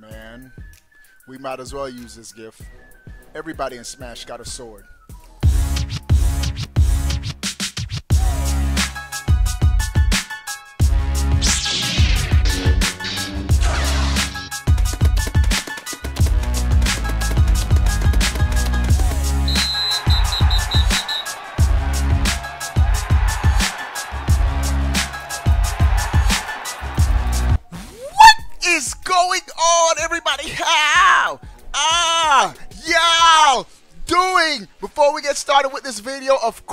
Man, we might as well use this gift. Everybody in Smash got a sword.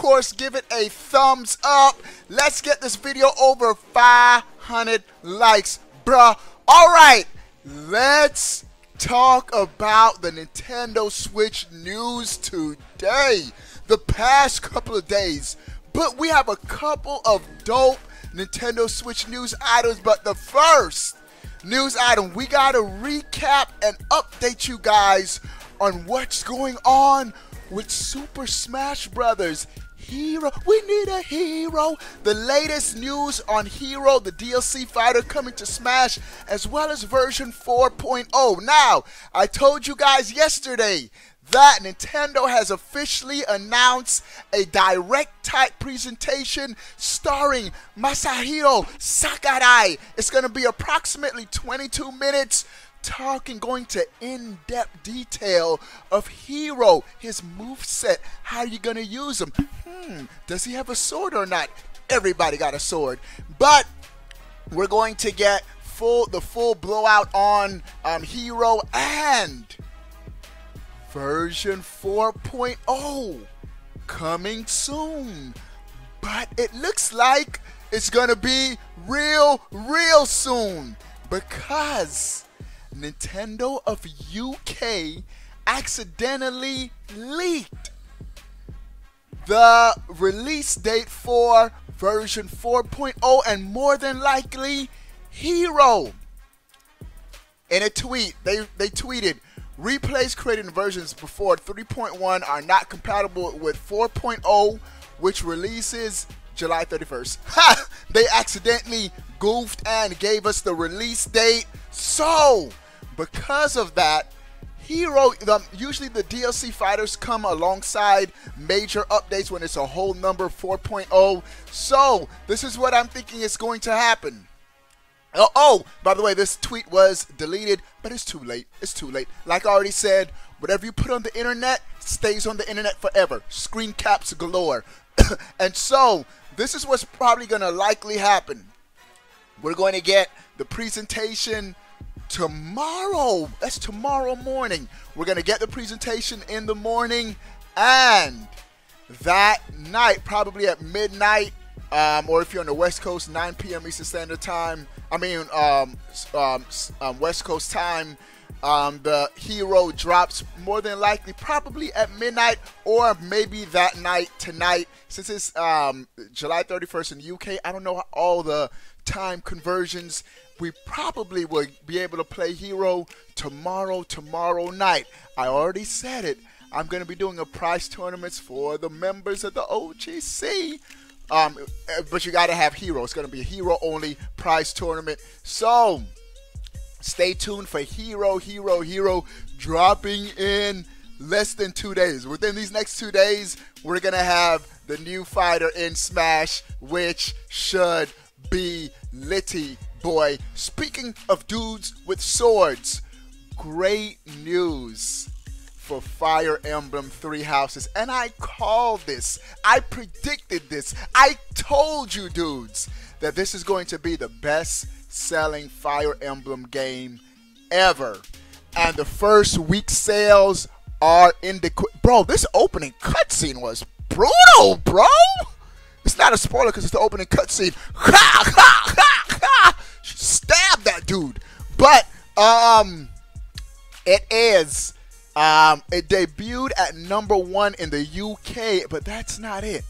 Course, give it a thumbs up. Let's get this video over 500 likes, bruh. All right, let's talk about the Nintendo Switch news today. The past couple of days, but we have a couple of dope Nintendo Switch news items. But the first news item. We got to recap and update you guys on what's going on with Super Smash Brothers. Hero, we need a hero. The latest news on Hero, the DLC fighter coming to Smash, as well as version 4.0. Now, I told you guys yesterday that Nintendo has officially announced a direct type presentation starring Masahiro Sakurai. It's going to be approximately 22 minutes talking, going to in-depth detail of Hero, his move set, how you going to use him. Hmm, does he have a sword or not? Everybody got a sword. But we're going to get full the full blowout on um, Hero and version 4.0 coming soon. But it looks like it's going to be real, real soon because Nintendo of UK accidentally leaked the release date for version 4.0 and more than likely Hero. In a tweet, they, they tweeted, Replays created in versions before 3.1 are not compatible with 4.0, which releases July 31st. Ha! They accidentally goofed and gave us the release date. So, because of that, Hero, the, usually the DLC fighters come alongside major updates when it's a whole number 4.0. So, this is what I'm thinking is going to happen. Oh, oh, by the way, this tweet was deleted, but it's too late. It's too late. Like I already said, whatever you put on the internet stays on the internet forever. Screen caps galore. and so, this is what's probably going to likely happen. We're going to get the presentation tomorrow. That's tomorrow morning. We're going to get the presentation in the morning, and that night, probably at midnight, um, or if you're on the West Coast, 9 p.m. Eastern Standard Time. I mean, um, um, um, West Coast time. Um, the hero drops more than likely probably at midnight or maybe that night tonight since it's um, July 31st in the UK. I don't know all the time conversions. We probably will be able to play hero tomorrow, tomorrow night. I already said it. I'm going to be doing a prize tournaments for the members of the OGC. Um, but you got to have hero. It's going to be a hero only prize tournament. So stay tuned for hero, hero, hero dropping in less than two days. Within these next two days, we're going to have the new fighter in Smash, which should be Litty Boy. Speaking of dudes with swords, great news for Fire Emblem Three Houses. And I called this. I predicted this. I told you dudes that this is going to be the best selling Fire Emblem game ever. And the first week sales are in the bro. This opening cutscene was brutal, bro. It's not a spoiler because it's the opening cutscene. Ha ha ha! Dude. But um, it is um, it debuted at number one in the UK, but that's not it.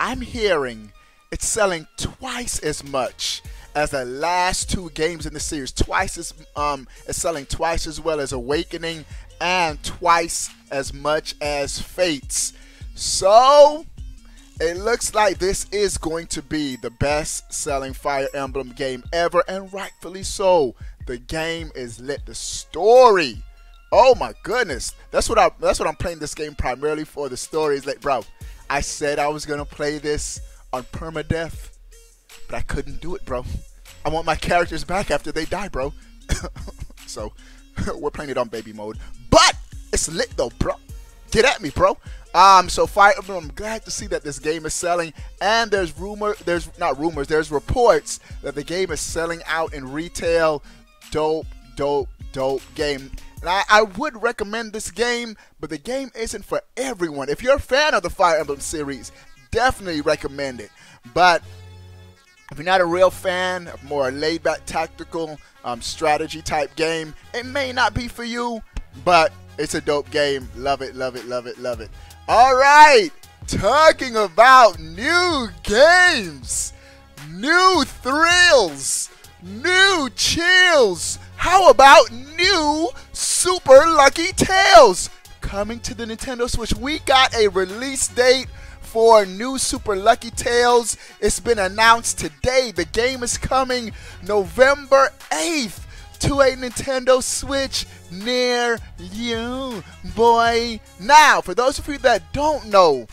I'm hearing it's selling twice as much as the last two games in the series. Twice as um, it's selling twice as well as Awakening, and twice as much as Fates. So it looks like this is going to be the best selling Fire Emblem game ever, and rightfully so. The game is lit. The story. Oh my goodness. That's what I that's what I'm playing this game primarily for. The story is like, bro, I said I was gonna play this on permadeath, but I couldn't do it, bro. I want my characters back after they die, bro. so we're playing it on baby mode. But it's lit though, bro. Get at me, bro. Um, so Fire Emblem, I'm glad to see that this game is selling, and there's rumor, there's not rumors, there's reports that the game is selling out in retail. Dope, dope, dope game. And I, I would recommend this game, but the game isn't for everyone. If you're a fan of the Fire Emblem series, definitely recommend it. But if you're not a real fan of more laid back tactical um, strategy type game, it may not be for you, but it's a dope game. Love it, love it, love it, love it. All right, talking about new games, new thrills, new chills. How about new Super Lucky Tales coming to the Nintendo Switch? We got a release date for new Super Lucky Tales. It's been announced today. The game is coming November 8th to a Nintendo Switch near you, boy. Now, for those of you that don't know,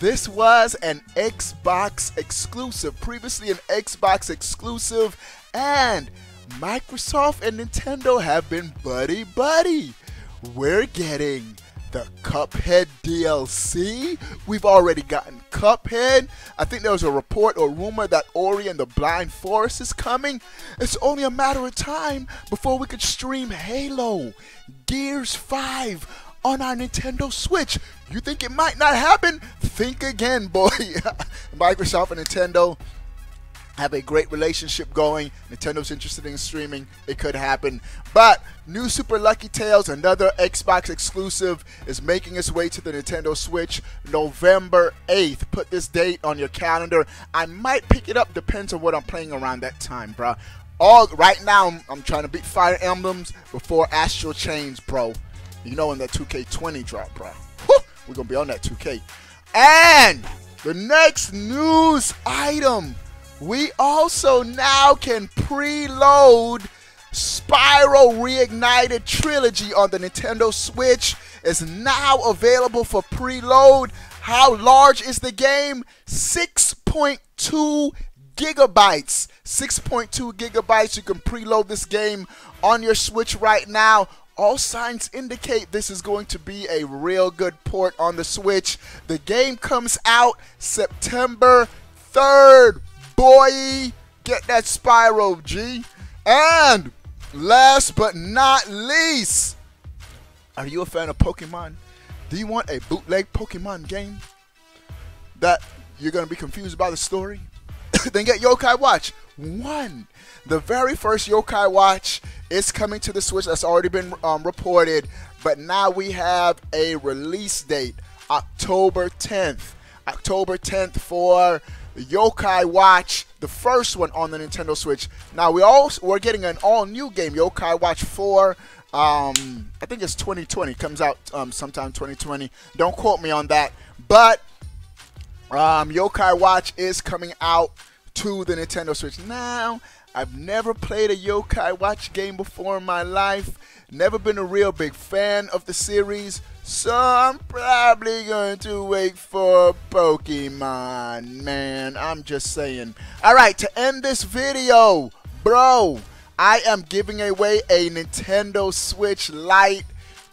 this was an Xbox exclusive, previously an Xbox exclusive, and Microsoft and Nintendo have been buddy buddy. We're getting the Cuphead DLC. We've already gotten Cuphead. I think there was a report or rumor that Ori and the Blind Forest is coming. It's only a matter of time before we could stream Halo, Gears 5 on our Nintendo Switch. You think it might not happen? Think again, boy. Microsoft and Nintendo have a great relationship going. Nintendo's interested in streaming. It could happen. But new Super Lucky Tales, another Xbox exclusive, is making its way to the Nintendo Switch November 8th. Put this date on your calendar. I might pick it up, depends on what I'm playing around that time, bro. All right now, I'm, trying to beat Fire Emblems before Astral Chains, bro. You know when that 2K20 drop, bro. We're gonna be on that 2K. And the next news item we also now can preload Spyro Reignited Trilogy on the Nintendo Switch. Is now available for preload. How large is the game? 6.2 gigabytes. 6.2 gigabytes. You can preload this game on your Switch right now. All signs indicate this is going to be a real good port on the Switch. The game comes out September 3rd boy. Get that Spyro, G. And last but not least, are you a fan of Pokemon? Do you want a bootleg Pokemon game that you're going to be confused by the story? then get Yokai Watch 1. The very first Yokai Watch is coming to the Switch. That's already been um, reported. But now we have a release date October 10th. October 10th for Yokai Watch, the first one on the Nintendo Switch. Now we also we're getting an all new game, Yokai Watch 4. Um, I think it's 2020. Comes out um, sometime 2020. Don't quote me on that. But um, Yokai Watch is coming out to the Nintendo Switch now. I've never played a Yokai Watch game before in my life. Never been a real big fan of the series. So I'm probably going to wait for Pokemon, man. I'm just saying. Alright, to end this video, bro, I am giving away a Nintendo Switch Lite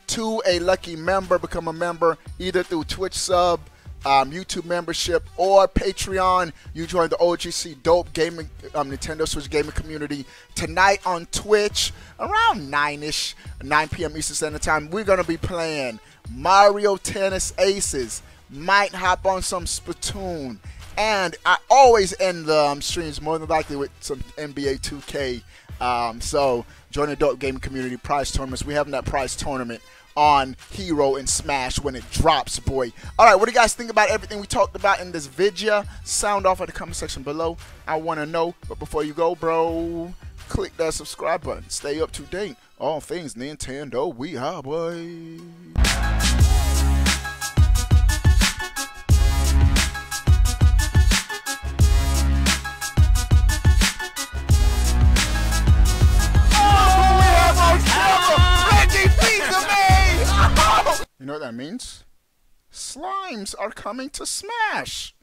to a lucky member. Become a member either through Twitch sub, um, YouTube membership, or Patreon. You join the OGC Dope Gaming um, Nintendo Switch gaming community tonight on Twitch around 9ish, 9 p.m. Eastern Standard Time. We're to be playing Mario Tennis Aces, might hop on some Splatoon, and I always end the um, streams more than likely with some NBA 2K. Um, so join the Dope Gaming Community prize tournaments. We having that prize tournament on Hero and Smash when it drops, boy. All right, what do you guys think about everything we talked about in this video? Sound off in the comment section below. I want to know. But before you go, bro, click that subscribe button. Stay up to date. All things Nintendo. We are, boy. Slimes are coming to Smash!